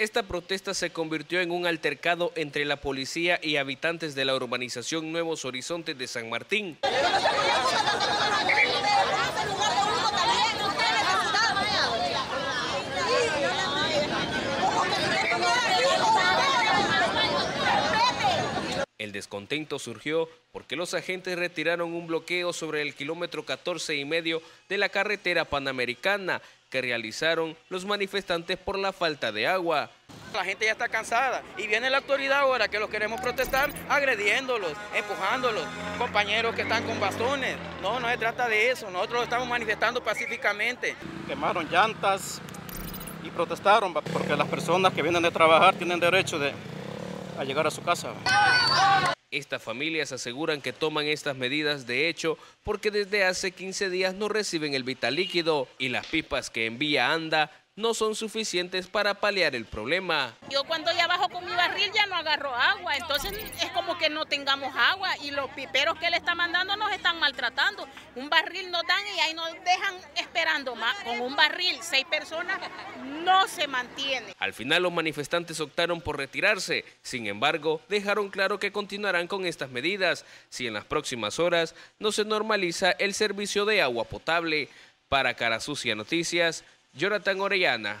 Esta protesta se convirtió en un altercado entre la policía y habitantes de la urbanización Nuevos Horizontes de San Martín. El descontento surgió porque los agentes retiraron un bloqueo sobre el kilómetro 14 y medio de la carretera panamericana que realizaron los manifestantes por la falta de agua. La gente ya está cansada y viene la autoridad ahora que los queremos protestar agrediéndolos, empujándolos, compañeros que están con bastones. No, no se trata de eso, nosotros estamos manifestando pacíficamente. Quemaron llantas y protestaron porque las personas que vienen de trabajar tienen derecho de, a llegar a su casa. Estas familias aseguran que toman estas medidas de hecho porque desde hace 15 días no reciben el vital líquido y las pipas que envía ANDA no son suficientes para paliar el problema. Yo cuando ya bajo con mi barril ya no agarro agua, entonces es como que no tengamos agua y los piperos que le están mandando nos están maltratando. Un barril nos dan y ahí nos dejan esperando más. Con un barril, seis personas no se mantiene. Al final los manifestantes optaron por retirarse, sin embargo dejaron claro que continuarán con estas medidas si en las próximas horas no se normaliza el servicio de agua potable. Para Cara Sucia Noticias, Jonathan Orellana,